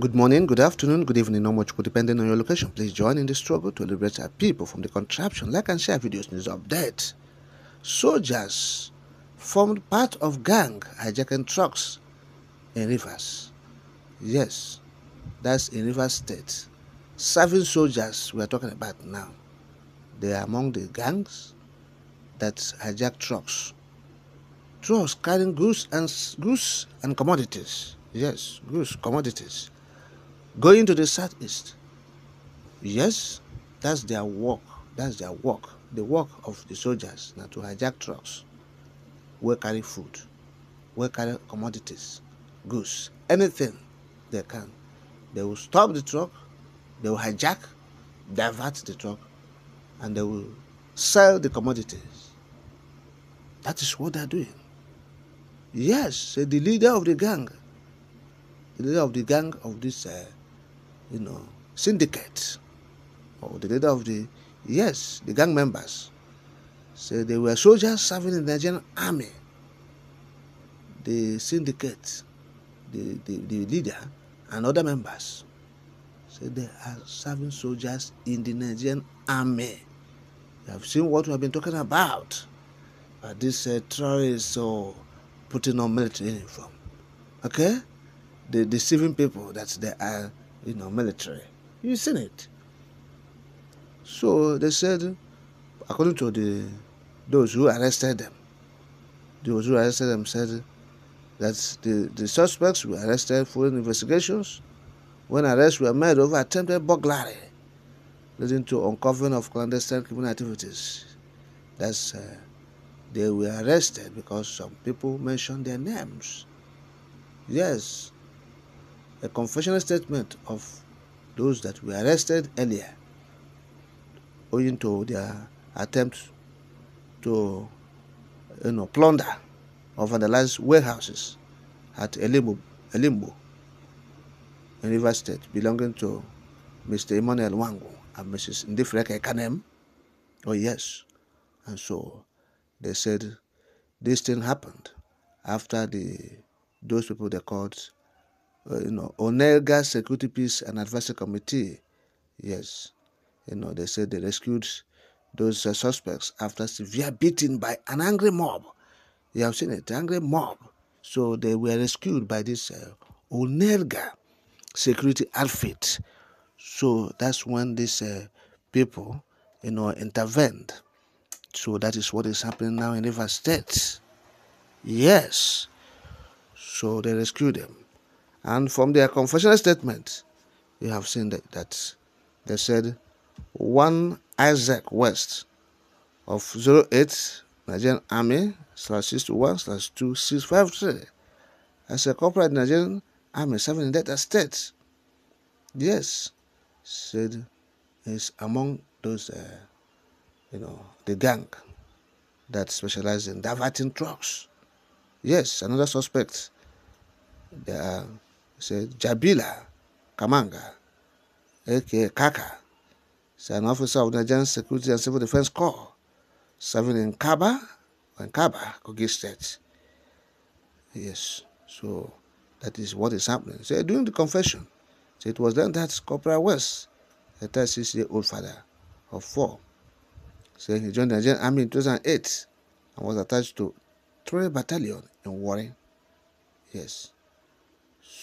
Good morning, good afternoon, good evening, or much depending on your location. Please join in the struggle to liberate our people from the contraption. Like and share videos, news update. Soldiers formed part of gang hijacking trucks in rivers. Yes, that's in Rivers State. Serving soldiers we are talking about now. They are among the gangs that hijack trucks. Trucks carrying goods and goods and commodities. Yes, goods, commodities going to the southeast. Yes, that's their work. That's their work. The work of the soldiers now to hijack trucks, will carry food, will carry commodities, goods, anything they can. They will stop the truck, they will hijack, divert the truck, and they will sell the commodities. That is what they're doing. Yes, the leader of the gang, the leader of the gang of this uh, you know, syndicate or the leader of the, yes, the gang members. So they were soldiers serving in the Nigerian army. The syndicate, the, the, the leader, and other members. So they are serving soldiers in the Nigerian army. You have seen what we have been talking about. Uh, these uh, terrorists or putting on military uniform. Okay? The deceiving people that they are you know, military. You've seen it. So they said, according to the those who arrested them, those who arrested them said that the, the suspects were arrested for investigations. When arrests were made over attempted burglary, leading to uncovering of clandestine criminal activities. That's uh, they were arrested because some people mentioned their names. Yes, a confessional statement of those that were arrested earlier owing to their attempt to you know, plunder or vandalize warehouses at Elimbo, Elimbo in River State belonging to Mr. Emmanuel Wangu and Mrs. Ndifreke Kanem. Oh, yes. And so they said this thing happened after the those people they called uh, you know, Onelga Security Peace and Advisory Committee, yes, you know, they said they rescued those uh, suspects after severe beating by an angry mob. You have seen it, angry mob. So they were rescued by this uh, security outfit. So that's when these uh, people, you know, intervened. So that is what is happening now in River State. Yes. So they rescued them. And from their confessional statement, you have seen that, that they said one Isaac West of 08 Nigerian Army slash 61 slash 2653 as a corporate Nigerian Army serving in that state. Yes, said is among those, uh, you know, the gang that specialize in diverting trucks. Yes, another suspect. They are said Jabila Kamanga, aka Kaka, is an officer of the Nigerian Security and Civil Defense Corps, serving in Kabba, in Kabba, Kogi State. Yes, so that is what is happening. So during the confession, so it was then that Corporal West, a 36 year old father of four, saying he joined the Nigerian Army in 2008 and was attached to 3 Battalion in Warri. Yes.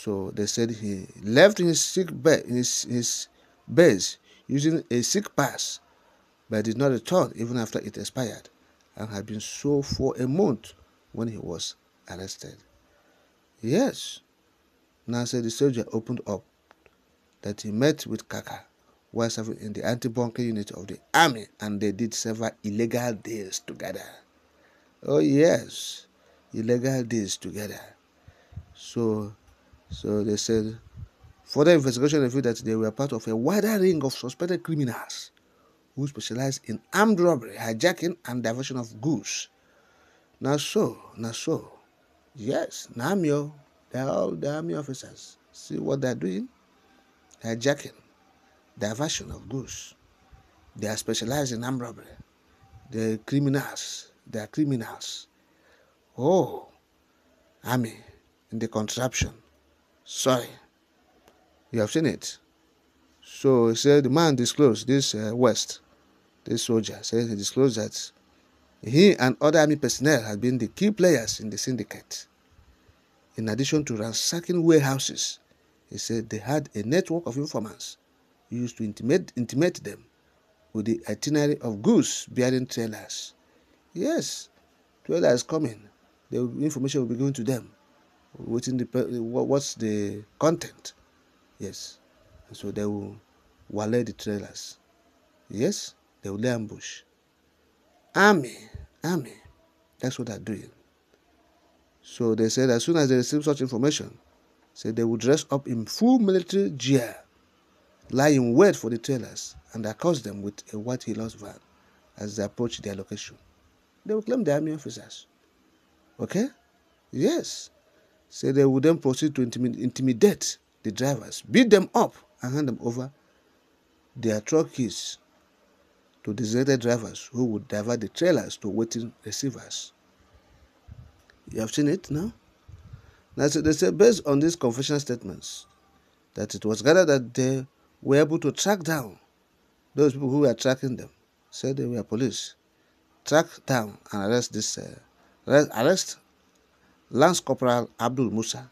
So they said he left in his sick bed, in his, his base using a sick pass, but did not return even after it expired, and had been so for a month when he was arrested. Yes, now said the soldier opened up that he met with Kaka while serving in the anti-bunker unit of the army, and they did several illegal deals together. Oh yes, illegal deals together. So so they said further investigation revealed that they were part of a wider ring of suspected criminals who specialized in armed robbery, hijacking, and diversion of goods. Now so, now so. Yes, Namio, oh, they're all the army officers. See what they're doing? Hijacking, diversion of goods. They are specialized in armed robbery. They're criminals. They are criminals. Oh, army in the contraption. Sorry. You have seen it. So he said the man disclosed this uh, West, this soldier said he disclosed that he and other army personnel had been the key players in the syndicate. In addition to ransacking warehouses, he said they had a network of informants used to intimate, intimate them with the itinerary of goods bearing trailers. Yes, trailers coming. The information will be given to them. Waiting the what's the content. Yes. And so they will waylay the trailers. Yes, they will ambush. Army, army. That's what they're doing. So they said as soon as they receive such information, said they will dress up in full military gear, lie in wait for the trailers, and accost them with a white Hilux van as they approach their location. They will claim the army officers. Okay? Yes. Say they would then proceed to intimidate the drivers, beat them up, and hand them over their truck keys to designated drivers who would divert the trailers to waiting receivers. You have seen it now? Now, so they say based on these confession statements, that it was gathered that they were able to track down those people who were tracking them, said they were police, track down and arrest this, uh, arrest Lance Corporal Abdul Musa,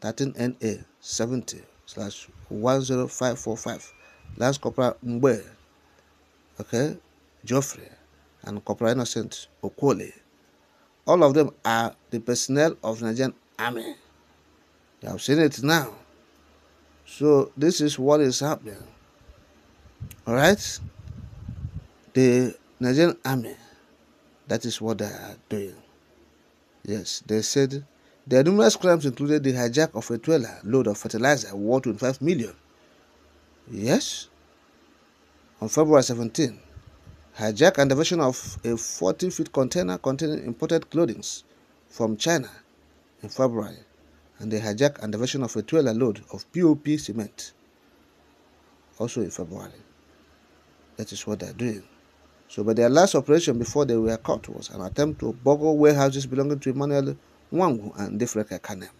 13 NA 70 slash 10545, Lance Corporal Mbe, okay, Geoffrey, and Corporal Innocent Okwole. All of them are the personnel of Nigerian Army. You have seen it now. So this is what is happening. All right? The Nigerian Army, that is what they are doing. Yes, they said their numerous crimes included the hijack of a trailer load of fertilizer worth 25 million. Yes, on February 17, hijack and diversion of a 40 feet container containing imported clothing from China in February, and the hijack and diversion of a trailer load of POP cement also in February. That is what they're doing. So, but their last operation before they were caught was an attempt to burgle warehouses belonging to Emmanuel Wangu and Defreka Kanem.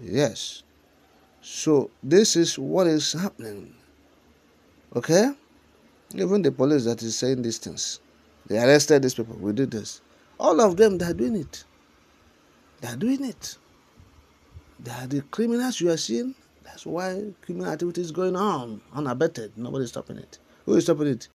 Yes. So, this is what is happening. Okay? Even the police that is saying these things, they arrested these people, we did this. All of them, they're doing it. They're doing it. They are the criminals you are seeing. That's why criminal activity is going on, unabated. Nobody's stopping it. Who is stopping it?